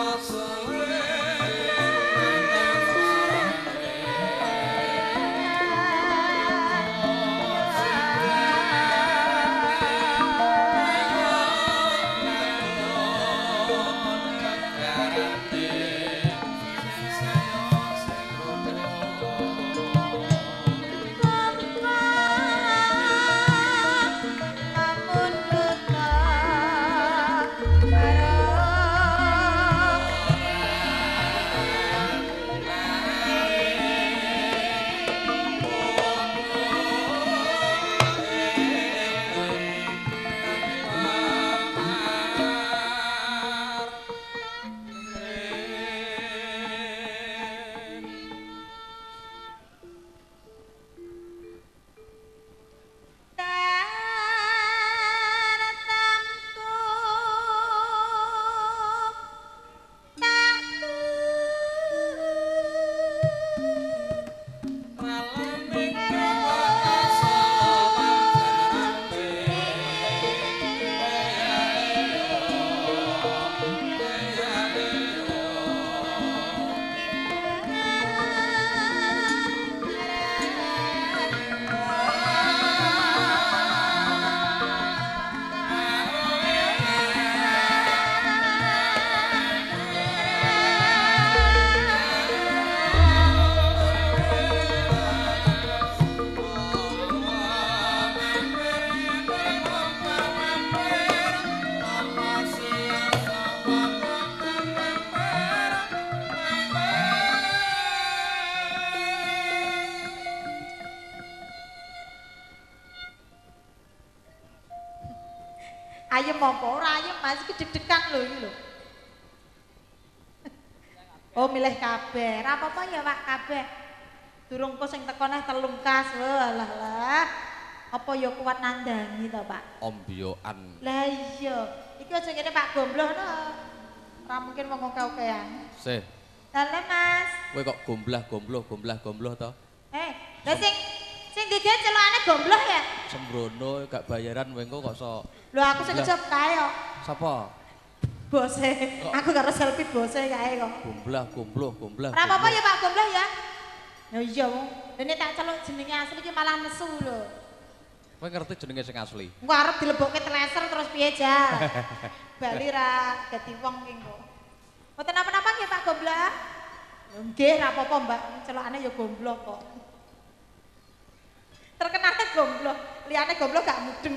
awesome. Ayem apa ora ayem Mas iki deg-degan lho iki lho. Oh milih kabeh. Ora apa-apa ya Pak kabeh. Durung kok sing teko neh telung kas. Oh lah. Apa ya kuat nandani to Pak? Ombyoan. Lah iya. Iki aja ngene Pak gombloh no. Ora mungkin wong oke-okean. Sih, Halo Mas. kowe kok gomblah gombloh gomblah gombloh to? Eh, lah sing digawe celokane gombloh ya? Sembrono gak bayaran kowe engko kok so. Lho aku sing Lah. kecap kae kok. Sapa? Bose. Aku karo selfie bose kae kok. Gomblah gombloh gomblah. Ora apa-apa gombloh. ya Pak gombloh ya. Ya iya wong. Dene tak celuk jenenge asli iki malah nesu lho. Kowe ngerti jenenge sing asli? Engko arep dilebokke teleser terus piye jal. Bali ra dadi wong ki engko. Mboten napa-napa nggih Pak gombloh. Ya Nggih, ra apa-apa Mbak. Celokane ya gombloh kok. Terkenalnya gombloh, liyane gombloh gak mudeng.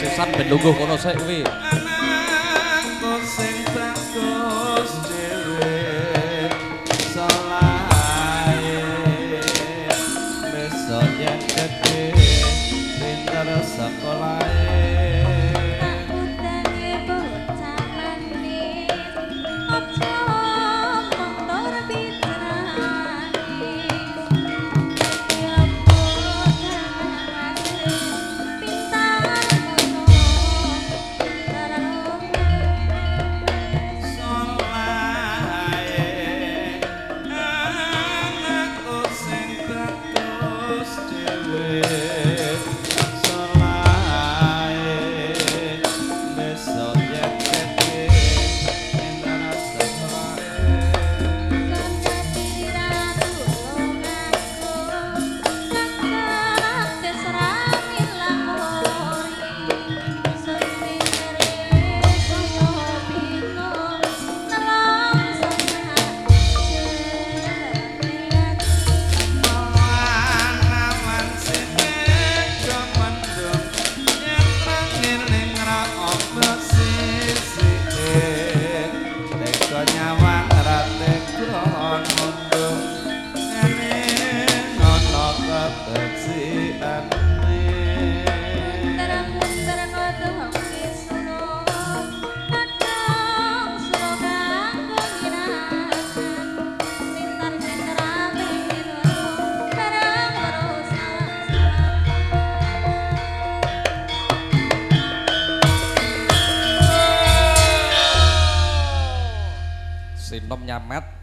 siêu sắt เป็น logo của nó sẽ quý vị. Nyamet